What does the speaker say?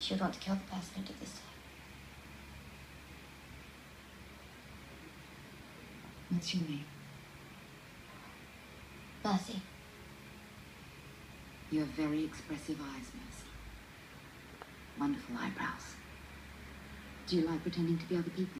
She would want to kill the passenger who this time. What's your name? Mercy. You have very expressive eyes, Mercy. Wonderful eyebrows. Do you like pretending to be other people?